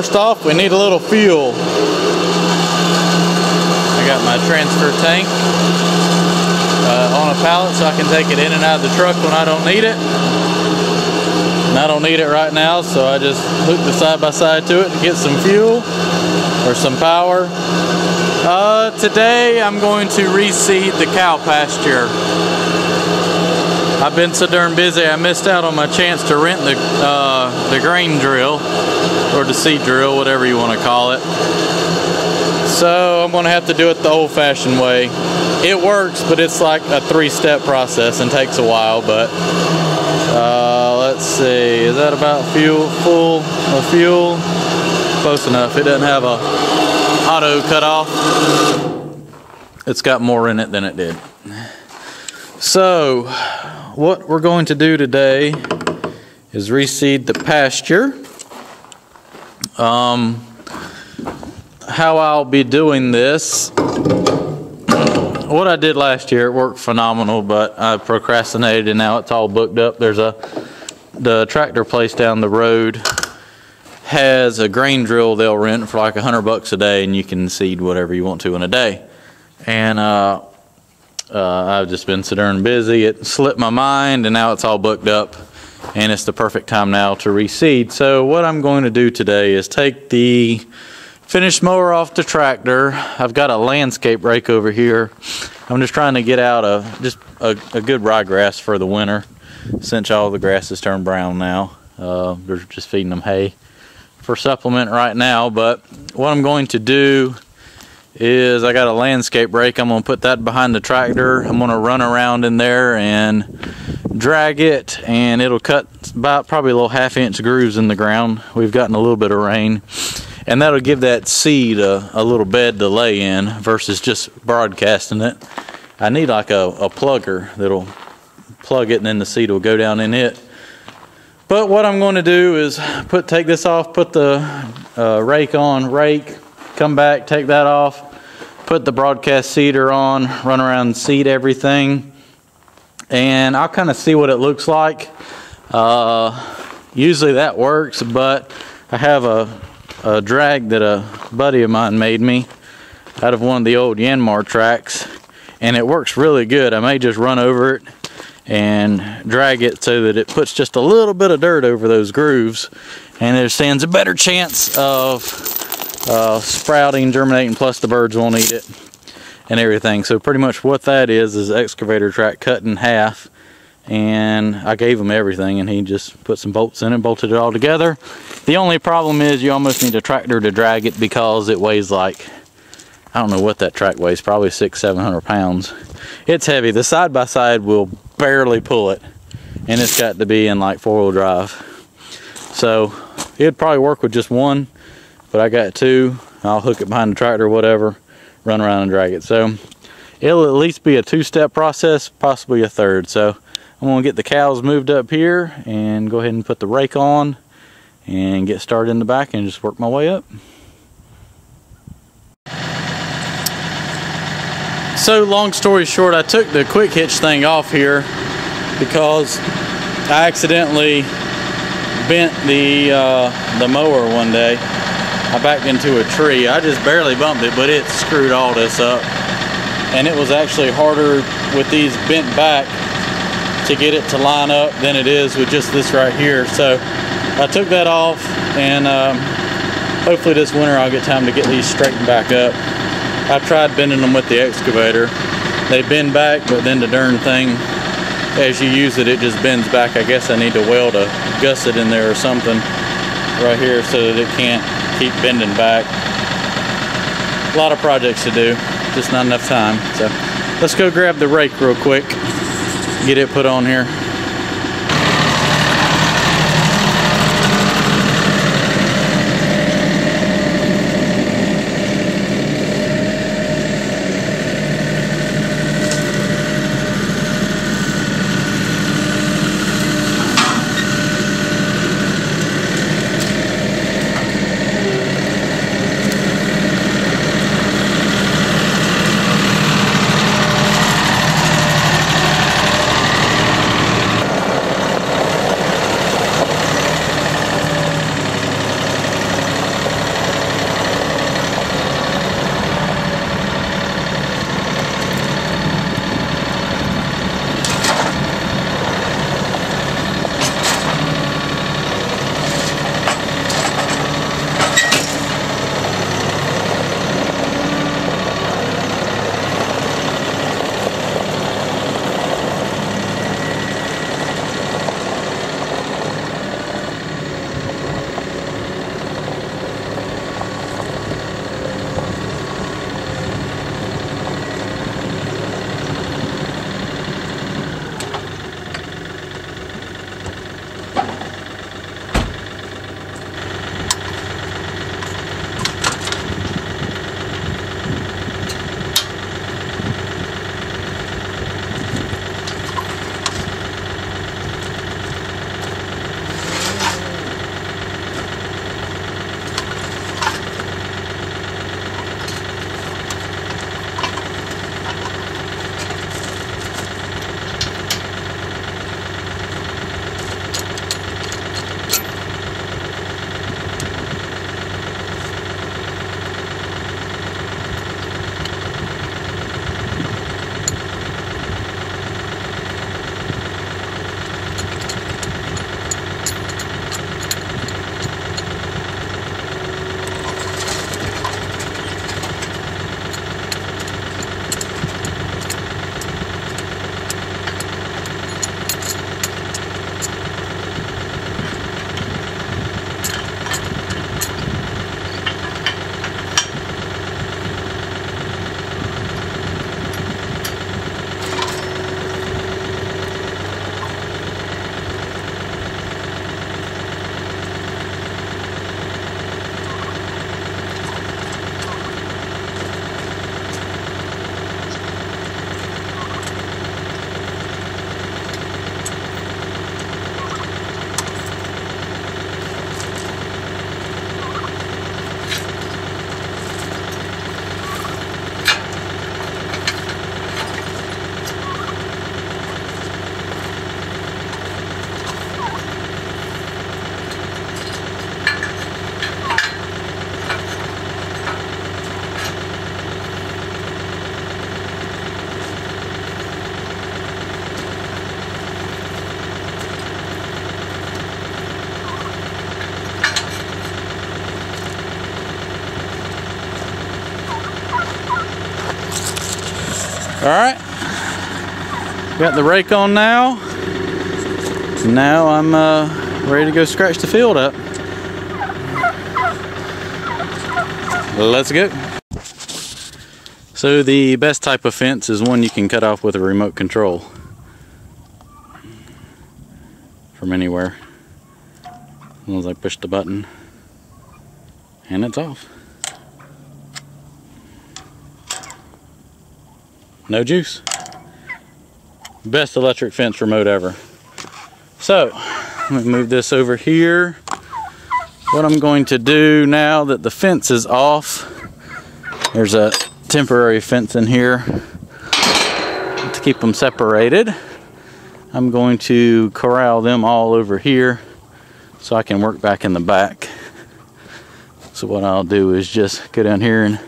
First off, we need a little fuel. I got my transfer tank uh, on a pallet so I can take it in and out of the truck when I don't need it. And I don't need it right now, so I just hook the side-by-side -side to it to get some fuel or some power. Uh, today I'm going to reseed the cow pasture. I've been so darn busy I missed out on my chance to rent the, uh, the grain drill or seed drill, whatever you want to call it. So I'm going to have to do it the old-fashioned way. It works, but it's like a three-step process and takes a while, but uh, let's see, is that about fuel, full of fuel? Close enough. It doesn't have a auto cutoff. It's got more in it than it did. So, what we're going to do today is reseed the pasture. Um, how I'll be doing this, what I did last year, it worked phenomenal, but I procrastinated and now it's all booked up. There's a, the tractor place down the road has a grain drill they'll rent for like a hundred bucks a day and you can seed whatever you want to in a day. And uh, uh, I've just been so darn busy. It slipped my mind and now it's all booked up and it's the perfect time now to reseed. So what I'm going to do today is take the finished mower off the tractor. I've got a landscape rake over here. I'm just trying to get out a just a, a good ryegrass for the winter since all the grass has turned brown now. Uh, they're just feeding them hay for supplement right now but what I'm going to do is I got a landscape rake. I'm going to put that behind the tractor. I'm going to run around in there and drag it and it'll cut about probably a little half inch grooves in the ground. We've gotten a little bit of rain and that'll give that seed a, a little bed to lay in versus just broadcasting it. I need like a, a plugger that'll plug it and then the seed will go down in it. But what I'm going to do is put take this off, put the uh, rake on, rake, come back, take that off, put the broadcast seeder on, run around and seed everything, and I'll kind of see what it looks like. Uh, usually that works, but I have a, a drag that a buddy of mine made me out of one of the old Yanmar tracks, and it works really good. I may just run over it and drag it so that it puts just a little bit of dirt over those grooves and it stands a better chance of uh, sprouting, germinating, plus the birds won't eat it and everything. So pretty much what that is is excavator track cut in half and I gave him everything and he just put some bolts in it, bolted it all together. The only problem is you almost need a tractor to drag it because it weighs like, I don't know what that track weighs, probably six, 700 pounds. It's heavy. The side-by-side -side will barely pull it and it's got to be in like four-wheel drive. So it'd probably work with just one but I got two. I'll hook it behind the tractor or whatever, run around and drag it. So it'll at least be a two-step process, possibly a third. So I'm gonna get the cows moved up here and go ahead and put the rake on and get started in the back and just work my way up. So long story short, I took the quick hitch thing off here because I accidentally bent the uh, the mower one day I backed into a tree. I just barely bumped it, but it screwed all this up. And it was actually harder with these bent back to get it to line up than it is with just this right here. So I took that off and um, hopefully this winter I'll get time to get these straightened back up. I tried bending them with the excavator. They bend back, but then the darn thing, as you use it, it just bends back. I guess I need to weld a gusset in there or something right here so that it can't keep bending back. A lot of projects to do, just not enough time. So let's go grab the rake real quick, get it put on here. All right. Got the rake on now. Now I'm uh, ready to go scratch the field up. Let's go. So the best type of fence is one you can cut off with a remote control from anywhere. As long as I push the button and it's off. No juice. Best electric fence remote ever. So, let me move this over here. What I'm going to do now that the fence is off, there's a temporary fence in here to keep them separated. I'm going to corral them all over here so I can work back in the back. So what I'll do is just go down here and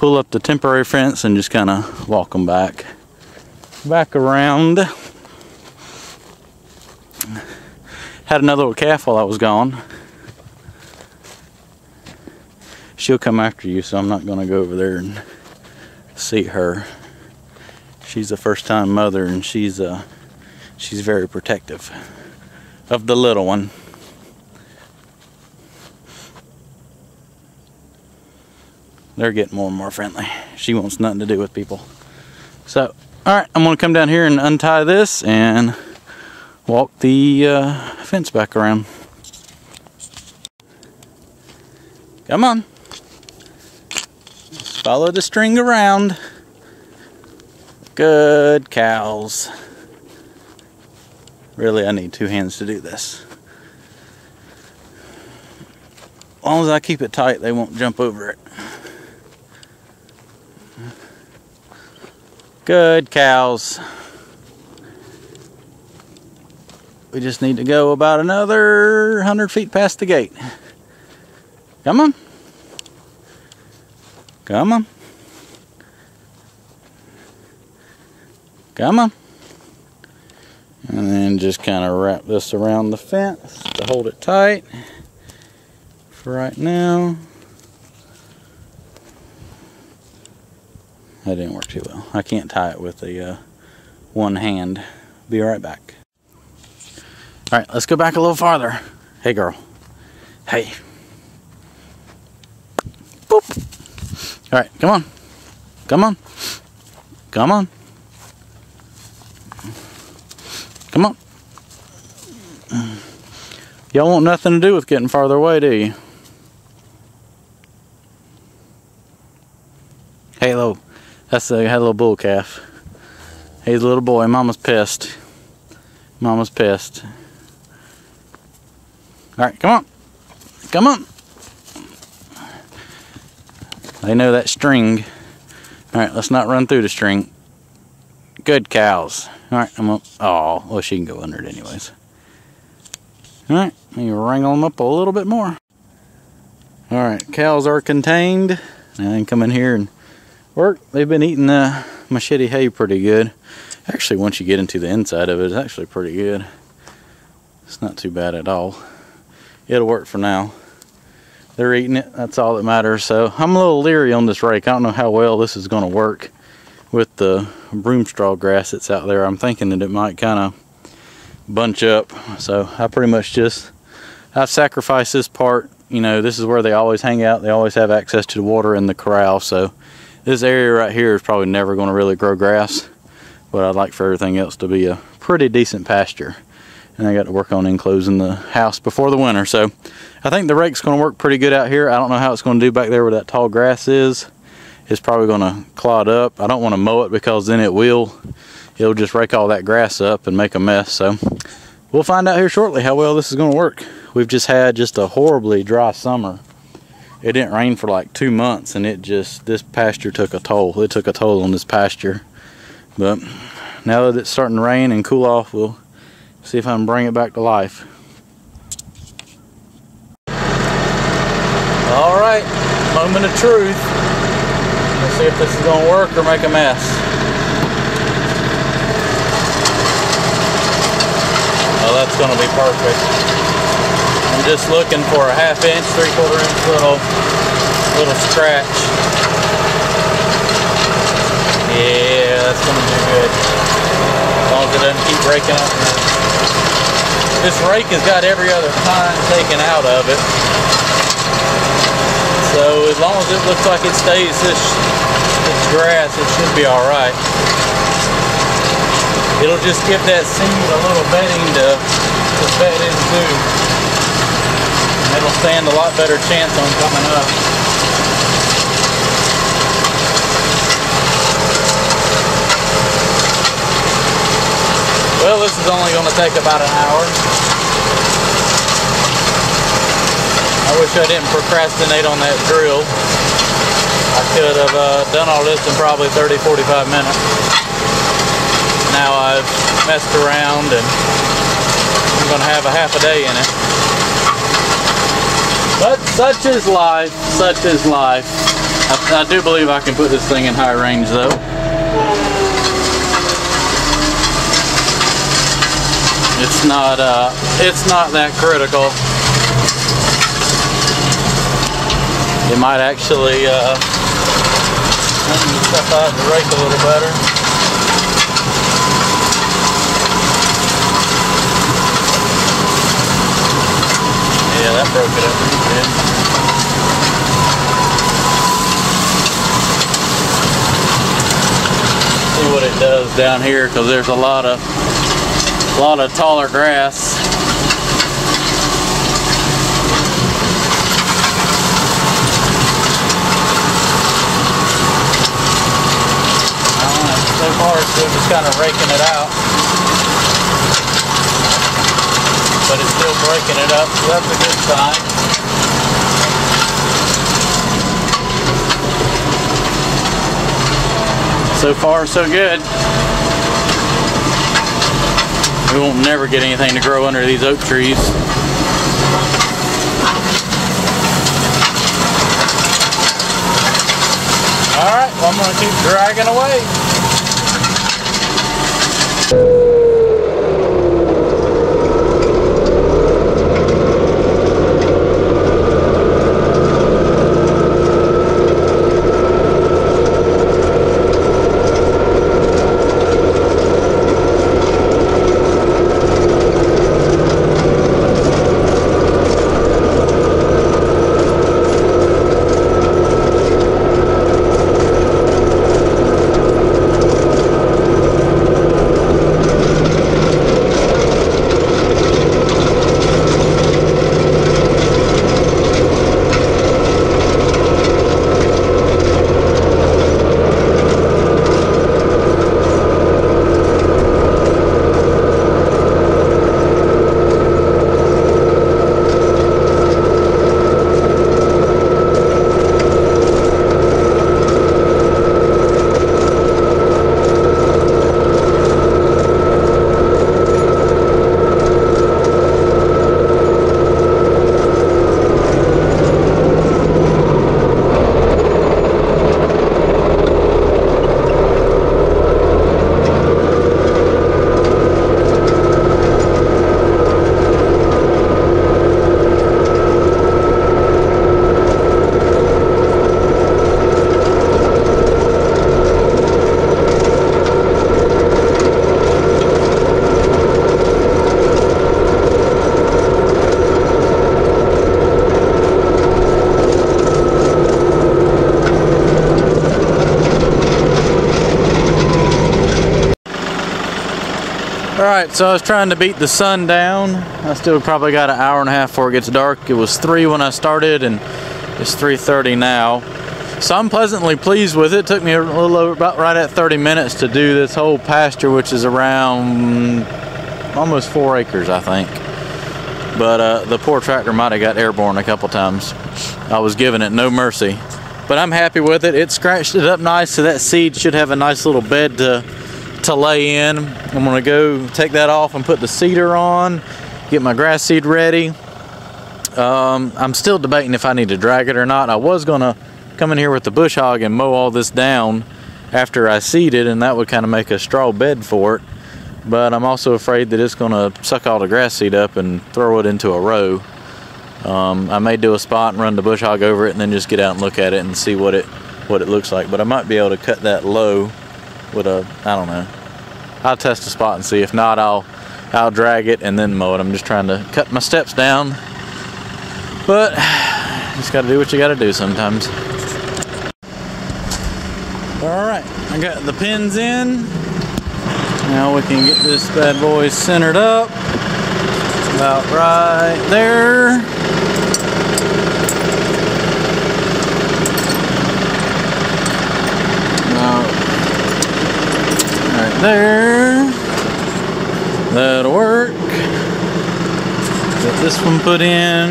pull up the temporary fence and just kind of walk them back. Back around. Had another little calf while I was gone. She'll come after you so I'm not gonna go over there and see her. She's a first-time mother and she's uh she's very protective of the little one they're getting more and more friendly. She wants nothing to do with people. So, all right, I'm gonna come down here and untie this and walk the uh, fence back around. Come on. Follow the string around. Good cows. Really, I need two hands to do this. As long as I keep it tight, they won't jump over it. Good cows. We just need to go about another 100 feet past the gate. Come on. Come on. Come on. And then just kind of wrap this around the fence to hold it tight for right now. That didn't work too well. I can't tie it with the uh, one hand. Be right back. All right, let's go back a little farther. Hey, girl. Hey. Boop. All right, come on. Come on. Come on. Come on. Y'all want nothing to do with getting farther away, do you? Halo. That's a, had a little bull calf. He's a little boy. Mama's pissed. Mama's pissed. All right, come on. Come on. They know that string. All right, let's not run through the string. Good cows. All right, I'm up. Oh, well, she can go under it anyways. All right, let me wrangle them up a little bit more. All right, cows are contained. Now I can come in here and work. They've been eating the machete hay pretty good. Actually, once you get into the inside of it, it's actually pretty good. It's not too bad at all. It'll work for now. They're eating it. That's all that matters. So I'm a little leery on this rake. I don't know how well this is going to work with the broom straw grass that's out there. I'm thinking that it might kind of bunch up. So I pretty much just, I've sacrificed this part. You know, this is where they always hang out. They always have access to the water in the corral. So this area right here is probably never going to really grow grass, but I'd like for everything else to be a pretty decent pasture. And I got to work on enclosing the house before the winter. So I think the rake's going to work pretty good out here. I don't know how it's going to do back there where that tall grass is. It's probably going to clod up. I don't want to mow it because then it will, it'll just rake all that grass up and make a mess. So we'll find out here shortly how well this is going to work. We've just had just a horribly dry summer it didn't rain for like two months and it just this pasture took a toll. It took a toll on this pasture. But now that it's starting to rain and cool off we'll see if I can bring it back to life. All right moment of truth. Let's see if this is gonna work or make a mess. Well that's gonna be perfect I'm just looking for a half inch, three quarter inch little, little scratch. Yeah, that's to do good. As long as it doesn't keep breaking up. This rake has got every other tine taken out of it. So as long as it looks like it stays this, this grass, it should be all right. It'll just give that seed a little bedding to, to bed into. It'll stand a lot better chance on coming up. Well, this is only going to take about an hour. I wish I didn't procrastinate on that drill. I could have uh, done all this in probably 30, 45 minutes. Now I've messed around and I'm going to have a half a day in it. But such is life, such is life. I, I do believe I can put this thing in high range though. It's not, uh, it's not that critical. It might actually, uh, stuff out the rake a little better. Yeah, that broke it up pretty good. See what it does down here because there's a lot of a lot of taller grass. so far still just kind of raking it out. But it's still breaking it up, so that's a good sign. So far, so good. We won't never get anything to grow under these oak trees. Alright, well I'm going to keep dragging away. Alright, so I was trying to beat the sun down. I still probably got an hour and a half before it gets dark. It was 3 when I started and it's 3.30 now. So I'm pleasantly pleased with it. it. Took me a little over, about right at 30 minutes to do this whole pasture, which is around almost four acres, I think. But uh, the poor tractor might have got airborne a couple times. I was giving it no mercy. But I'm happy with it. It scratched it up nice, so that seed should have a nice little bed to to lay in. I'm gonna go take that off and put the seeder on, get my grass seed ready. Um, I'm still debating if I need to drag it or not. I was gonna come in here with the bush hog and mow all this down after I seed it and that would kind of make a straw bed for it. But I'm also afraid that it's gonna suck all the grass seed up and throw it into a row. Um, I may do a spot and run the bush hog over it and then just get out and look at it and see what it what it looks like. But I might be able to cut that low with a, I don't know. I'll test a spot and see. If not, I'll, I'll drag it and then mow it. I'm just trying to cut my steps down. But, just gotta do what you gotta do sometimes. All right, I got the pins in. Now we can get this bad boy centered up. About right there. There. That'll work. Get this one put in.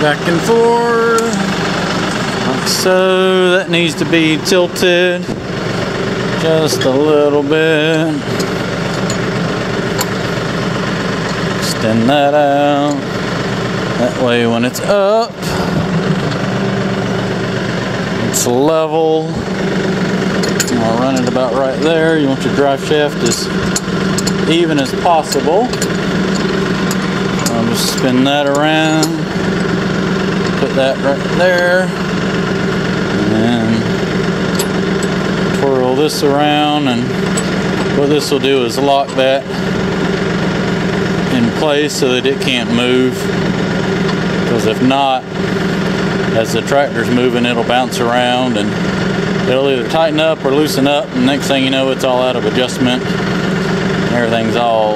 Back and forth. Like so. That needs to be tilted just a little bit. Extend that out. That way when it's up, it's level. I'll run it about right there. You want your drive shaft as even as possible. I'll just spin that around. Put that right there. And then twirl this around and what this will do is lock that in place so that it can't move because if not as the tractor's moving it'll bounce around and it'll either tighten up or loosen up and next thing you know it's all out of adjustment. Everything's all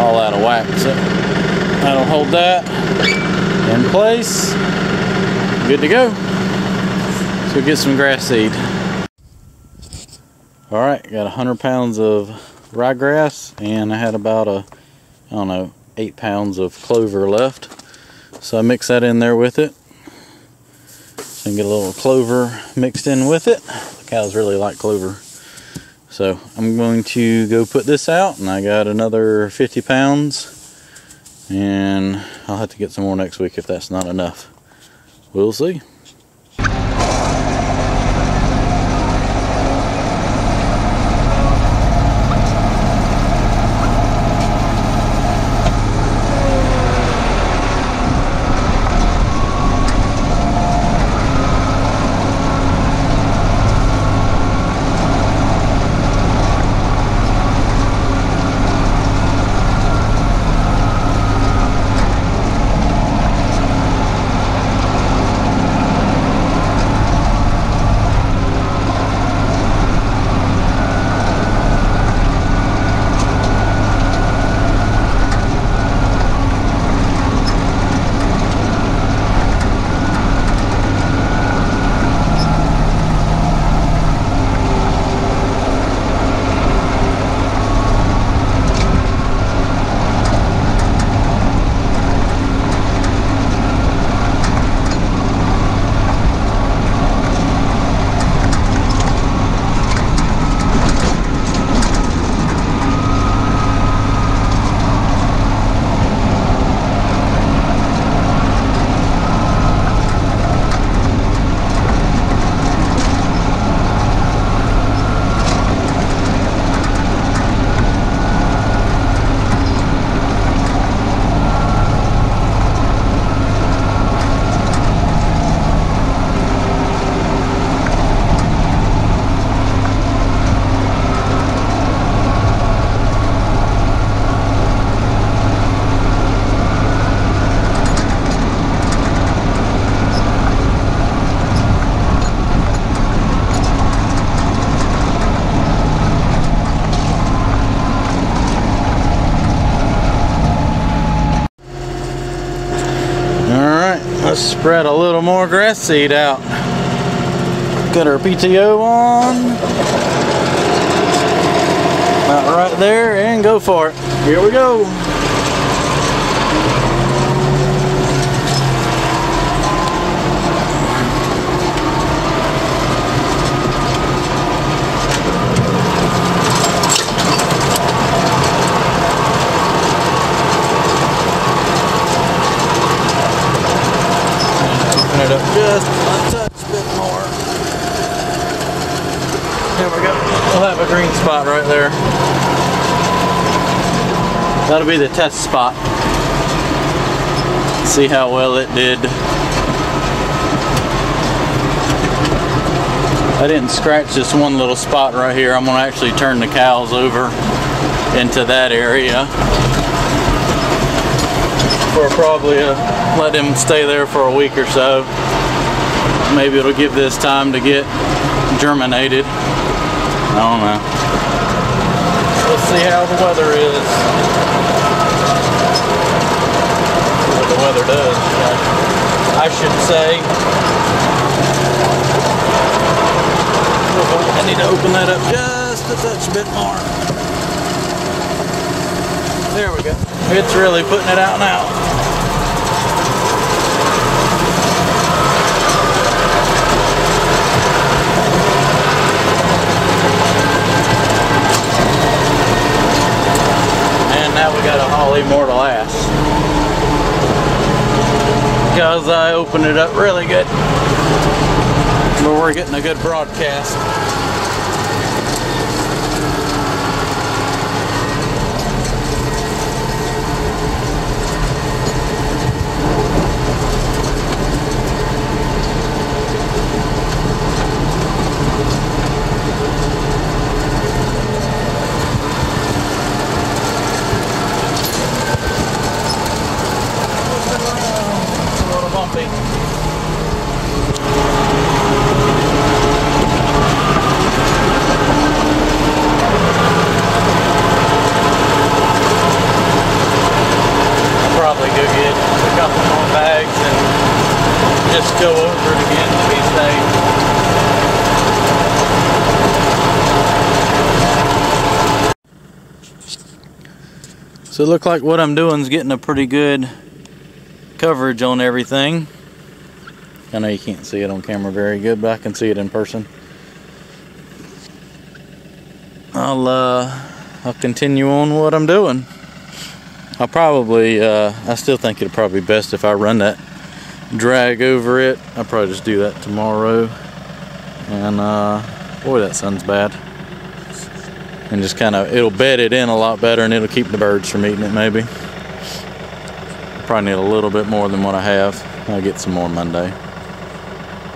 all out of whack. So that'll hold that in place. Good to go. So get some grass seed. All right got 100 pounds of ryegrass and I had about a I don't know eight pounds of clover left. So I mix that in there with it can get a little clover mixed in with it. The cows really like clover. So I'm going to go put this out and I got another 50 pounds and I'll have to get some more next week if that's not enough. We'll see spread a little more grass seed out. Got our PTO on. About right there and go for it. Here we go. Open it up just a touch bit more. There we go. We'll have a green spot right there. That'll be the test spot. See how well it did. I didn't scratch this one little spot right here. I'm gonna actually turn the cows over into that area. For probably a, let them stay there for a week or so. Maybe it'll give this time to get germinated. I don't know. We'll see how the weather is. What the weather does, I should say. I need to open that up just a touch bit more. There we go. It's really putting it out now. And now we got a Holley Mortal Ass. Because I opened it up really good. But we're getting a good broadcast. It's a little bumpy. I'll probably go get a couple more bags and just go over it again. So it looks like what I'm doing is getting a pretty good coverage on everything. I know you can't see it on camera very good, but I can see it in person. I'll uh, I'll continue on what I'm doing. I'll probably uh, I still think it'd probably be best if I run that drag over it. I'll probably just do that tomorrow. And uh, boy, that sun's bad. And just kind of it'll bed it in a lot better, and it'll keep the birds from eating it maybe. Probably need a little bit more than what I have. I'll get some more Monday.